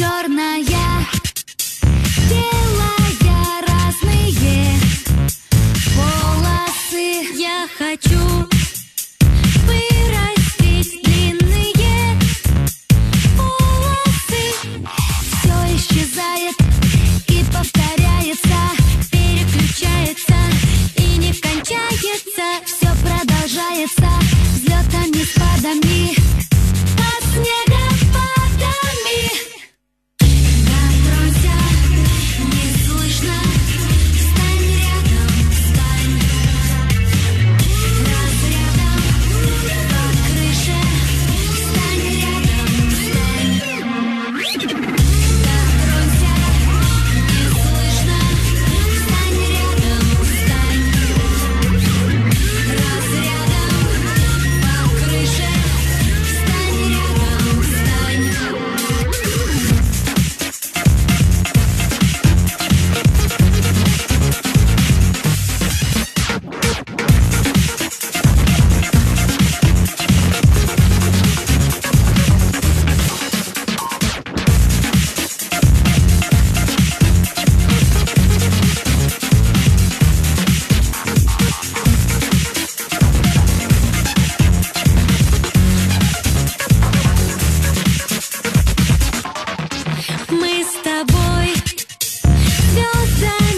черная тобой Звезды